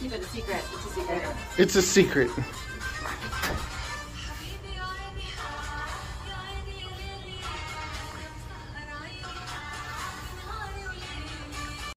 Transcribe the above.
keep it a secret. It's a secret. It's a secret.